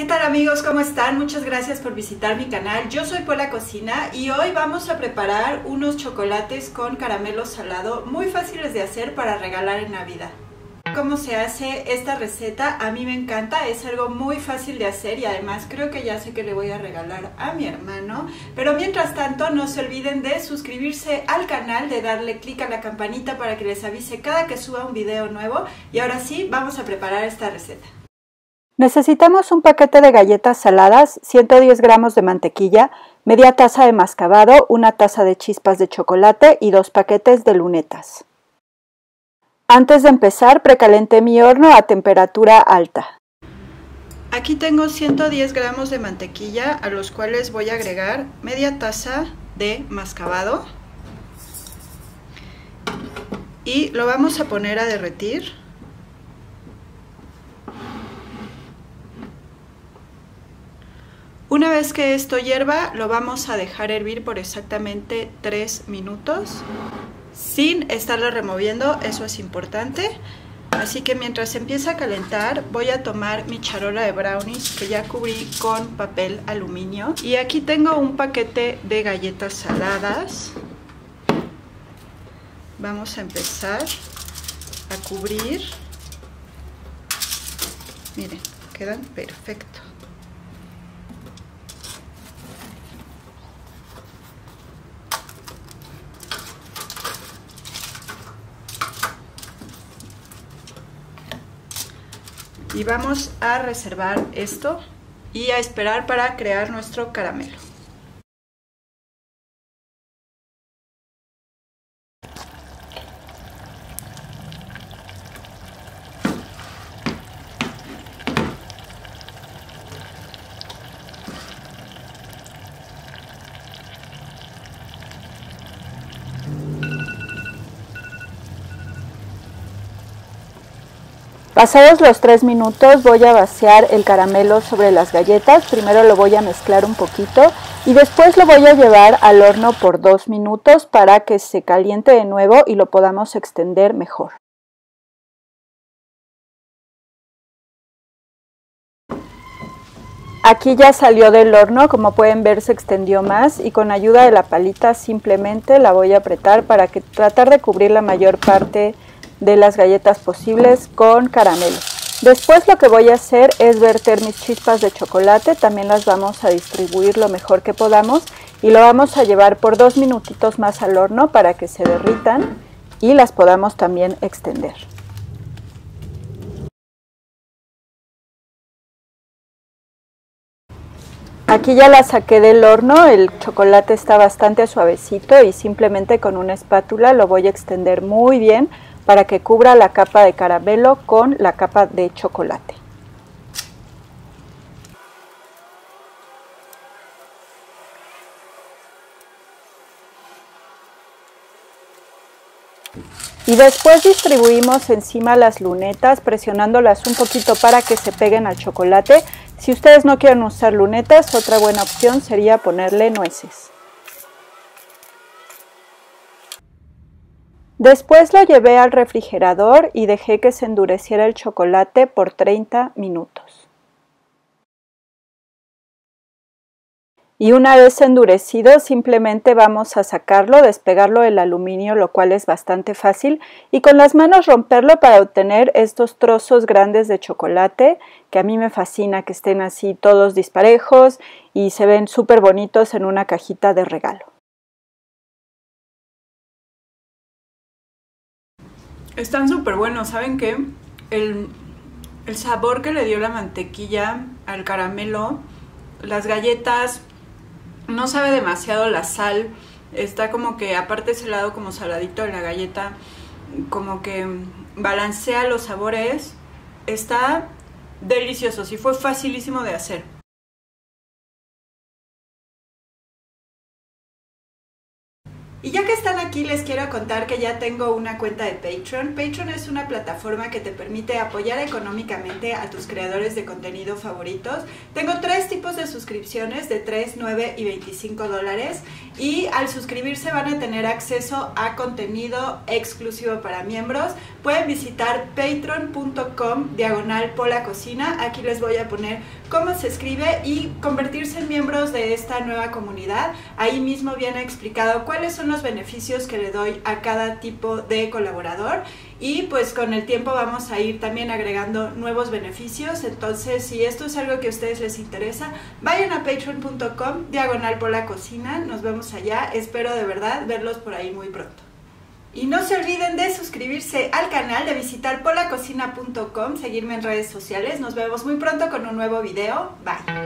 ¿Qué tal amigos? ¿Cómo están? Muchas gracias por visitar mi canal. Yo soy Pola Cocina y hoy vamos a preparar unos chocolates con caramelo salado muy fáciles de hacer para regalar en Navidad. ¿Cómo se hace esta receta? A mí me encanta, es algo muy fácil de hacer y además creo que ya sé que le voy a regalar a mi hermano. Pero mientras tanto no se olviden de suscribirse al canal, de darle clic a la campanita para que les avise cada que suba un video nuevo. Y ahora sí, vamos a preparar esta receta. Necesitamos un paquete de galletas saladas, 110 gramos de mantequilla, media taza de mascabado, una taza de chispas de chocolate y dos paquetes de lunetas. Antes de empezar, precalenté mi horno a temperatura alta. Aquí tengo 110 gramos de mantequilla a los cuales voy a agregar media taza de mascabado y lo vamos a poner a derretir. Una vez que esto hierva, lo vamos a dejar hervir por exactamente 3 minutos sin estarlo removiendo, eso es importante. Así que mientras empieza a calentar, voy a tomar mi charola de brownies que ya cubrí con papel aluminio. Y aquí tengo un paquete de galletas saladas. Vamos a empezar a cubrir. Miren, quedan perfectos. Y vamos a reservar esto y a esperar para crear nuestro caramelo. Pasados los 3 minutos voy a vaciar el caramelo sobre las galletas. Primero lo voy a mezclar un poquito y después lo voy a llevar al horno por 2 minutos para que se caliente de nuevo y lo podamos extender mejor. Aquí ya salió del horno, como pueden ver se extendió más y con ayuda de la palita simplemente la voy a apretar para que tratar de cubrir la mayor parte de las galletas posibles con caramelo. Después lo que voy a hacer es verter mis chispas de chocolate, también las vamos a distribuir lo mejor que podamos y lo vamos a llevar por dos minutitos más al horno para que se derritan y las podamos también extender. Aquí ya la saqué del horno, el chocolate está bastante suavecito y simplemente con una espátula lo voy a extender muy bien para que cubra la capa de caramelo con la capa de chocolate. Y después distribuimos encima las lunetas presionándolas un poquito para que se peguen al chocolate. Si ustedes no quieren usar lunetas, otra buena opción sería ponerle nueces. Después lo llevé al refrigerador y dejé que se endureciera el chocolate por 30 minutos. Y una vez endurecido simplemente vamos a sacarlo, despegarlo del aluminio, lo cual es bastante fácil, y con las manos romperlo para obtener estos trozos grandes de chocolate, que a mí me fascina que estén así todos disparejos y se ven súper bonitos en una cajita de regalo. Están súper buenos, ¿saben qué? El, el sabor que le dio la mantequilla al caramelo, las galletas, no sabe demasiado la sal, está como que aparte ese lado como saladito de la galleta, como que balancea los sabores, está delicioso, sí fue facilísimo de hacer. Aquí, les quiero contar que ya tengo una cuenta de Patreon. Patreon es una plataforma que te permite apoyar económicamente a tus creadores de contenido favoritos. Tengo tres tipos de suscripciones de 3, 9 y 25 dólares y al suscribirse van a tener acceso a contenido exclusivo para miembros. Pueden visitar patreon.com diagonal pola cocina. Aquí les voy a poner cómo se escribe y convertirse en miembros de esta nueva comunidad. Ahí mismo viene explicado cuáles son los que le doy a cada tipo de colaborador y pues con el tiempo vamos a ir también agregando nuevos beneficios. Entonces, si esto es algo que a ustedes les interesa, vayan a patreon.com diagonal por la cocina. Nos vemos allá. Espero de verdad verlos por ahí muy pronto. Y no se olviden de suscribirse al canal, de visitar polacocina.com, seguirme en redes sociales. Nos vemos muy pronto con un nuevo video. Bye.